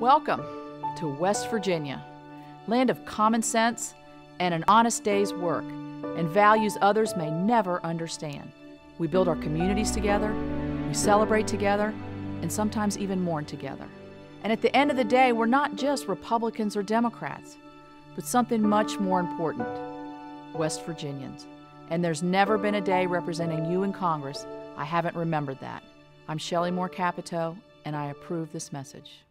Welcome to West Virginia, land of common sense and an honest day's work, and values others may never understand. We build our communities together, we celebrate together, and sometimes even mourn together. And at the end of the day, we're not just Republicans or Democrats, but something much more important West Virginians. And there's never been a day representing you in Congress I haven't remembered that. I'm Shelley Moore Capito, and I approve this message.